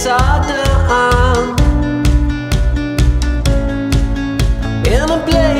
things are done in a place.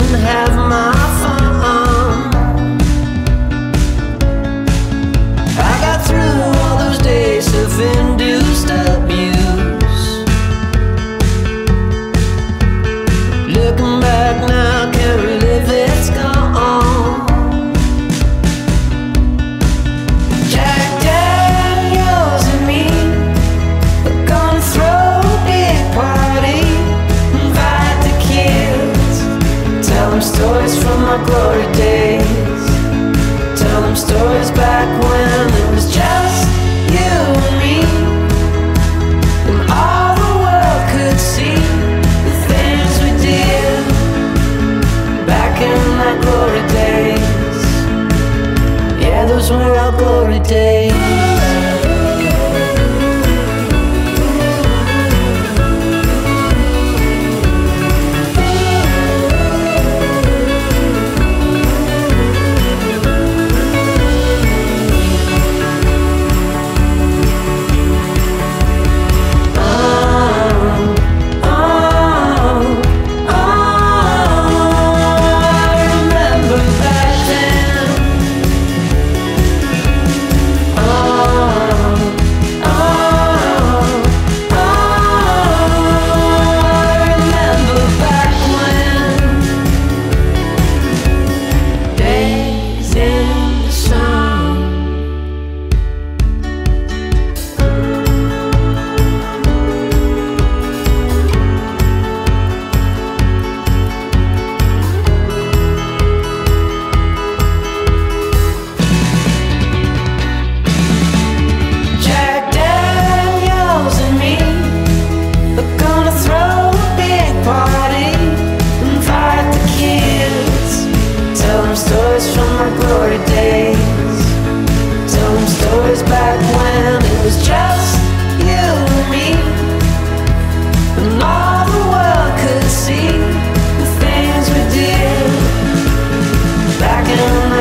self-induced abuse. Looking back now, can't believe it's gone. Jack Daniels and me Are gonna throw a big party Invite the kids Tell them stories from my glory days Tell them stories back when it was just glory days.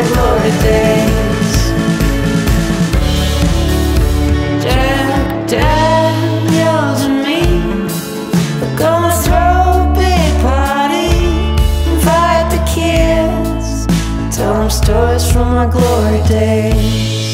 glory days. Jack Daniels and me are gonna throw a big party, invite the kids, tell them stories from my glory days.